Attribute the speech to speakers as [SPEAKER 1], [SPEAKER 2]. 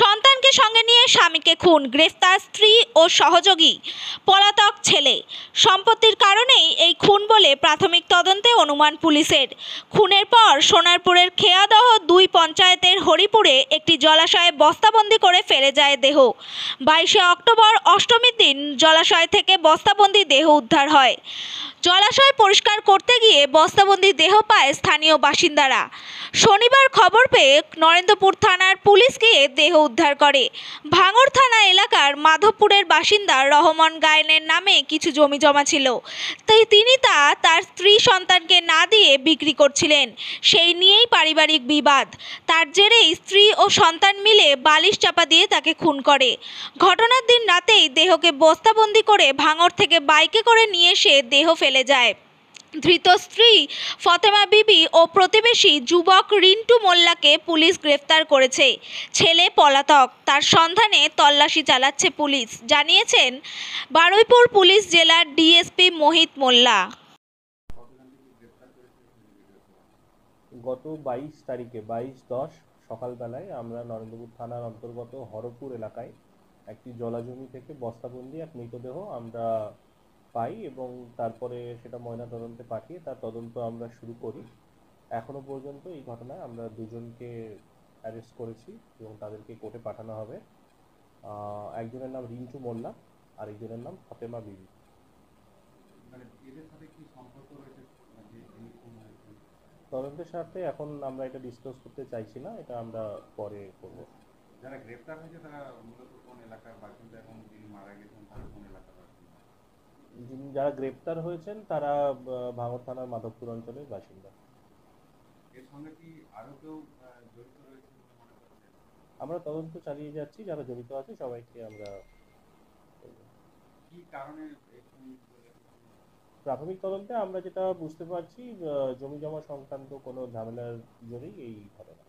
[SPEAKER 1] সন্তানকে সঙ্গে নিয়ে স্বামীকে খুন, গ্রেফতার স্ত্রী ও সহযোগী, পলাতক ছেলে। সম্পত্তির কারণেই এই খুন বলে প্রাথমিক তদন্তে অনুমান পুলিশের। খুনের পর সোনারপুরের খেয়াদহ দুই পঞ্চায়েতের একটি জলাশয়ে বস্তাবন্দি করে ফেলে যায় দেহ। বাইশে অক্টোবর অষ্টমীর দিন জলাশয় থেকে বস্তাবন্দি দেহ উদ্ধার হয়। জলাশয় পরিষ্কার করতে গিয়ে বস্তাবন্দি দেহ পায় স্থানীয় বাসিন্দারা। শনিবার খবর পেয়ে নরেন্দ্রপুর থানার পুলিশ গিয়ে দেহ উদ্ধার করে। ভাঙর থানা এলাকার মাধবপুরের বাসিন্দা রহমান গায়নের নামে কিছু জমি জমা ছিল। তাই তিনি তা তার স্ত্রী সন্তানকে না দিয়ে বিক্রি করছিলেন। সেই নিয়েই পারিবারিক বিবাদ। তার জেরেই স্ত্রী ও সন্তান মিলে বালিশ চাপা দিয়ে তাকে খুন করে। ঘটনার দিন রাতেই দেহকে বস্তাবন্দি করে ভাঙর থেকে বাইকে করে নিয়ে এসে দেহ ফেলে যায়। ধৃত স্ত্রী ফতেমা বিবি ও প্রতিবেশী যুবক রিন্টু মোল্লাকে পুলিশ গ্রেফতার করেছে। ছেলে পলাতক। তার সন্ধানে তল্লাশি চালাচ্ছে পুলিশ। জানিয়েছেন, বারুইপুর পুলিশ জেলার ডিএসপি মোহিত মোল্লা।
[SPEAKER 2] গত বাইশ তারিখে, বাইশ দশ সকালবেলায় আমরা নরেন্দ্রপুর থানার অন্তর্গত হরপুর এলাকায় একটি জলাজমি থেকে বস্তাবন্দি, এক মৃতদেহ আমরা পাই এবং তারপরে সেটা ময়নাতদন্তে পাঠিয়ে তার তদন্ত আমরা শুরু করি। এখনও পর্যন্ত এই ঘটনায় আমরা দুজনকে অ্যারেস্ট করেছি এবং তাদেরকে কোর্টে পাঠানো হবে। একজনের নাম রিন্টু মোল্লা আর একজনের নাম ফতেমা বিবি।
[SPEAKER 3] মানে এদের সাথে কি সম্পর্ক রয়েছে মানে যে যিনি খুন হয়েছেন
[SPEAKER 2] তদন্তের স্বার্থে এখন আমরা এটা ডিসকাস করতে চাইছি না এটা আমরা পরে করব।
[SPEAKER 3] যারা গ্রেপ্তার হয়েছে তারা মূলত কোন এলাকার বাসিন্দা এবং যিনি মারা গেছেন তারা কোন এলাকার বাসিন্দা?
[SPEAKER 2] যিনি যারা গ্রেপ্তার হয়েছেন তারা ভাঙড় থানার মাধবপুর অঞ্চলের বাসিন্দা।
[SPEAKER 3] এর সঙ্গে কি আরও কেউ জড়িত রয়েছে মনে
[SPEAKER 2] আমরা তদন্ত চালিয়ে যাচ্ছি যারা জড়িত আছে সবাইকে আমরা
[SPEAKER 3] কি কারণে এই খুন বলে মনে হচ্ছে?
[SPEAKER 2] প্রাথমিক তদন্তে আমরা যেটা বুঝতে পারছি জমি জমা সংক্রান্ত কোনো ঝামেলার জন্যই এই ঘটনা।